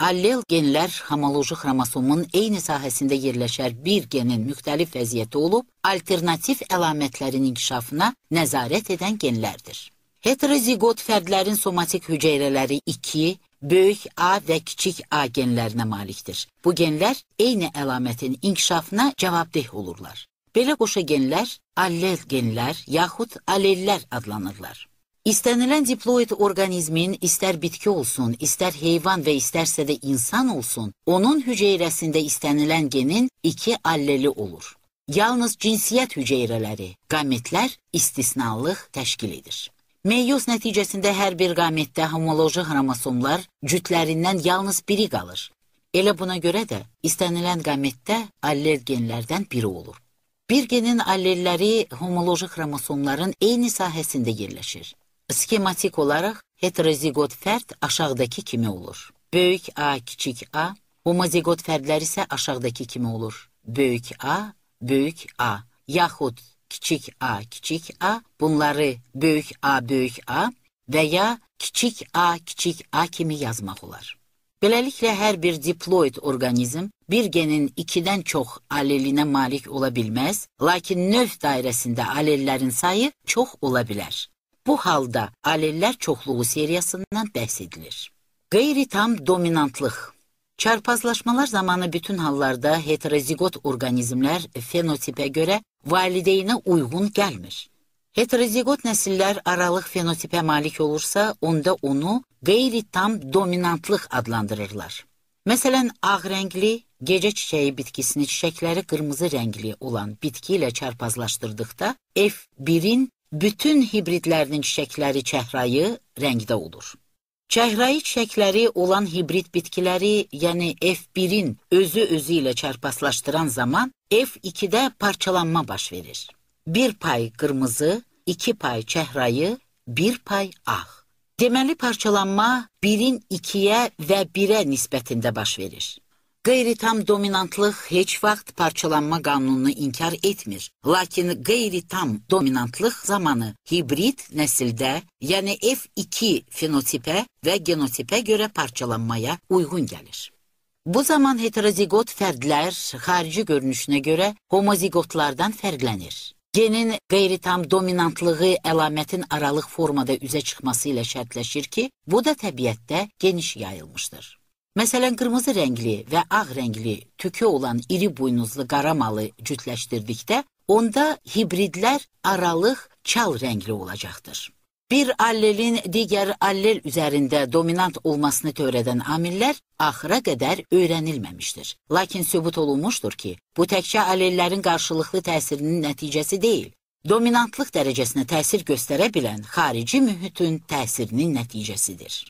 allel genlər homoloji xromosomun eyni sahəsində yerləşər bir genin müxtəlif vəziyyəti olub, alternativ əlamətlərin inkişafına nəzarət edən genlərdir. Heterozigot fərdlərin somatik hüceyrələri 2, böyük A və kiçik A genlərinə malikdir. Bu genlər eyni əlamətin inkişafına cavabdeh olurlar. Belə qoşa genlər allel genlər yaxud allellər adlanırlar. İstənilən diploid orqanizmin istər bitki olsun, istər heyvan və istərsə də insan olsun, onun hüceyrəsində istənilən genin iki alleli olur. Yalnız cinsiyyət hüceyrələri, qametlər istisnalıq təşkil edir. Meyoz nəticəsində hər bir qametdə homoloji xromosomlar cütlərindən yalnız biri qalır. Elə buna görə də istənilən qametdə allel genlərdən biri olur. Bir genin allelləri homoloji xromosomların eyni sahəsində yerləşir. Skematik olaraq heterozigot fərd aşağıdakı kimi olur. Böyük A, kiçik A, homozigot fərdlər isə aşağıdakı kimi olur. Böyük A, böyük A, yaxud kiçik A, kiçik A, bunları böyük A, böyük A və ya kiçik A, kiçik A kimi yazmaq olar. Beləliklə, hər bir diploid orqanizm bir genin ikidən çox alelinə malik ola bilməz, lakin növ dairəsində alellərin sayı çox ola bilər. Bu halda alellər çoxluğu seriyasından bəhs edilir. Qeyri-tam dominantlıq Çarpazlaşmalar zamanı bütün hallarda heterozigot orqanizmlər fenotipə görə valideynə uyğun gəlmir. Heterozigot nəsillər aralıq fenotipə malik olursa, onda onu qeyri-tam dominantlıq adlandırırlar. Məsələn, ağ rəngli, gecə çiçəyi bitkisini çiçəkləri qırmızı rəngli olan bitki ilə çarpazlaşdırdıqda F1-in bütün hibridlərinin çiçəkləri çəhrayı rəngdə olur. Çəhrayı çiçəkləri olan hibrid bitkiləri, yəni F1-in özü özü ilə çarpaslaşdıran zaman F2-də parçalanma baş verir. Bir pay qırmızı, iki pay çəhrayı, bir pay ağ. Deməli, parçalanma 1-in 2-yə və 1-ə nisbətində baş verir. Qeyri-tam dominantlıq heç vaxt parçalanma qanununu inkar etmir. Lakin qeyri-tam dominantlıq zamanı hibrid nəsildə, yəni F2 fenotipə və genotipə görə parçalanmaya uyğun gəlir. Bu zaman heterozigot fərdlər xarici görünüşünə görə homozigotlardan fərqlənir. Genin qeyri-tam dominantlığı əlamətin aralıq formada üzə çıxması ilə şərtləşir ki, bu da təbiətdə geniş yayılmışdır. Məsələn, qırmızı rəngli və ağ rəngli tükü olan iri buynuzlu qara malı cütləşdirdikdə, onda hibridlər aralıq çal rəngli olacaqdır. Bir allelin digər allel üzərində dominant olmasını törədən amillər axıra qədər öyrənilməmişdir. Lakin sübut olunmuşdur ki, bu təkcə allellərin qarşılıqlı təsirinin nəticəsi deyil, dominantlıq dərəcəsinə təsir göstərə bilən xarici mühitin təsirinin nəticəsidir.